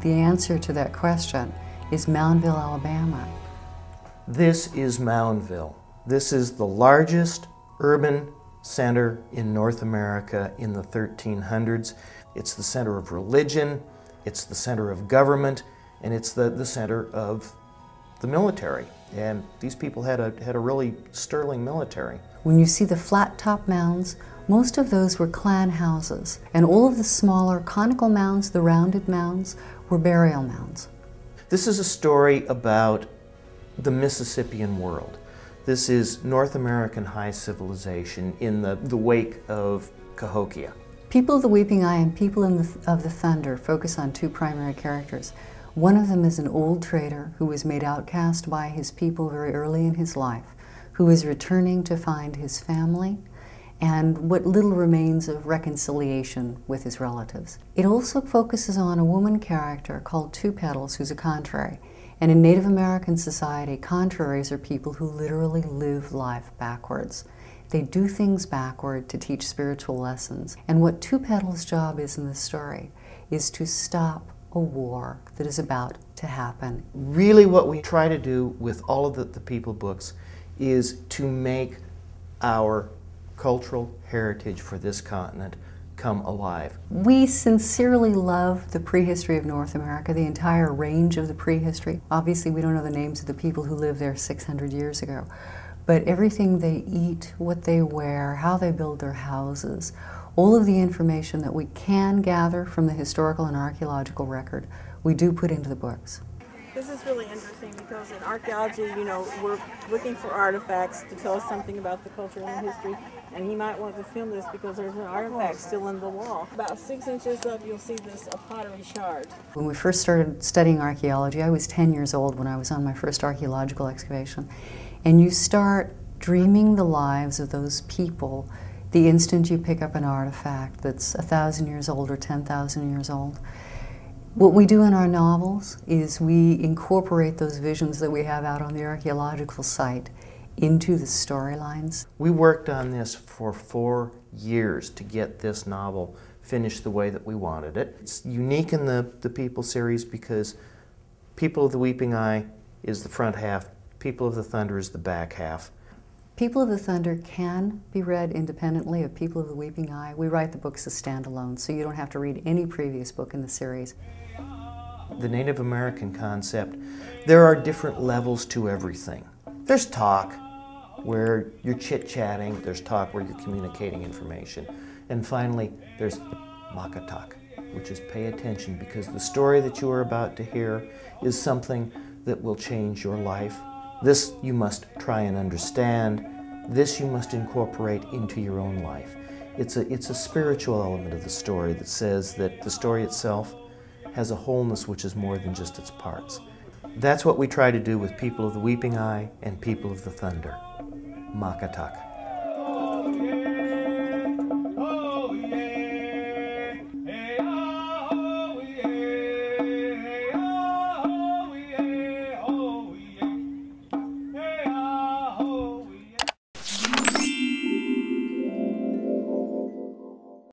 The answer to that question is Moundville, Alabama. This is Moundville. This is the largest urban center in North America in the 1300s. It's the center of religion, it's the center of government, and it's the, the center of the military. And these people had a, had a really sterling military. When you see the flat top mounds, most of those were clan houses, and all of the smaller conical mounds, the rounded mounds, were burial mounds. This is a story about the Mississippian world. This is North American high civilization in the, the wake of Cahokia. People of the Weeping Eye and People the, of the Thunder focus on two primary characters. One of them is an old trader who was made outcast by his people very early in his life, who is returning to find his family and what little remains of reconciliation with his relatives. It also focuses on a woman character called Two Petals, who's a contrary. And in Native American society, contraries are people who literally live life backwards. They do things backward to teach spiritual lessons. And what Two Petals' job is in this story is to stop a war that is about to happen. Really, what we try to do with all of the, the people books is to make our cultural heritage for this continent come alive. We sincerely love the prehistory of North America, the entire range of the prehistory. Obviously, we don't know the names of the people who lived there 600 years ago, but everything they eat, what they wear, how they build their houses, all of the information that we can gather from the historical and archaeological record, we do put into the books. This is really interesting because in archaeology, you know, we're looking for artifacts to tell us something about the culture and the history. And he might want to film this because there's an artifact still in the wall. About six inches up, you'll see this a pottery shard. When we first started studying archaeology, I was 10 years old when I was on my first archaeological excavation. And you start dreaming the lives of those people the instant you pick up an artifact that's a thousand years old or 10,000 years old. What we do in our novels is we incorporate those visions that we have out on the archaeological site into the storylines. We worked on this for four years to get this novel finished the way that we wanted it. It's unique in the, the People series because People of the Weeping Eye is the front half, People of the Thunder is the back half. People of the Thunder can be read independently of People of the Weeping Eye. We write the books as standalone, so you don't have to read any previous book in the series the Native American concept, there are different levels to everything. There's talk, where you're chit-chatting, there's talk where you're communicating information. And finally, there's Makatak, which is pay attention because the story that you are about to hear is something that will change your life. This you must try and understand. This you must incorporate into your own life. It's a, it's a spiritual element of the story that says that the story itself has a wholeness which is more than just its parts. That's what we try to do with People of the Weeping Eye and People of the Thunder. Makatak.